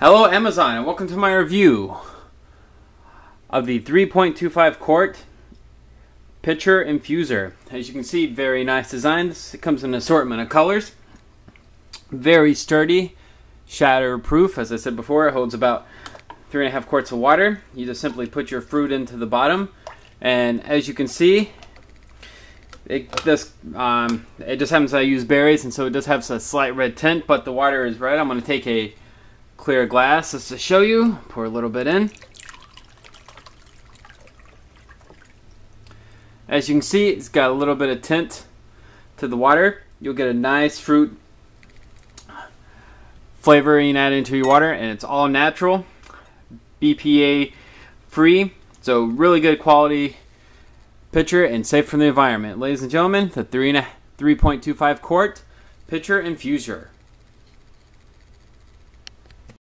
Hello Amazon and welcome to my review of the 3.25 quart pitcher infuser. As you can see, very nice design. It comes in an assortment of colors. Very sturdy, shatter proof. As I said before, it holds about three and a half quarts of water. You just simply put your fruit into the bottom and as you can see, it does um, it just happens I use berries and so it does have a slight red tint, but the water is red. I'm going to take a clear glass just to show you. Pour a little bit in. As you can see, it's got a little bit of tint to the water. You'll get a nice fruit flavoring added into your water, and it's all natural, BPA free, so really good quality pitcher and safe for the environment. Ladies and gentlemen, the 3.25 quart pitcher infuser.